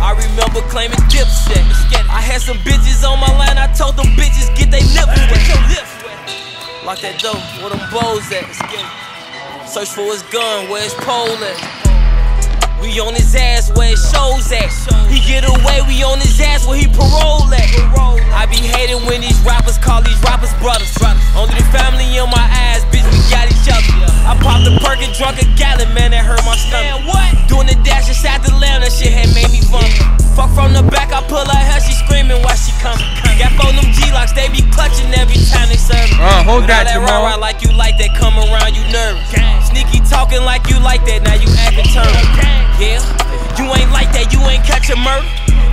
I remember claiming dipset. I had some bitches on my line, I told them bitches get they lips wet. Lock that door, where them bows at? Search for his gun, where his pole at? We on his ass where his shows at. He get away, we on his ass where he parole at. I be hating when these rappers call these rappers brothers. Only the family in my ass, bitch, we got each other. I popped a perk and drunk a gallon, man, that hurt my stomach. what? Doing the dash inside the lamb, that shit every time they serve me. Uh, hold that, that rah-rah like you like that, come around, you nervous. Sneaky talking like you like that, now you acting turn. Yeah, you ain't like that, you ain't catch a murder.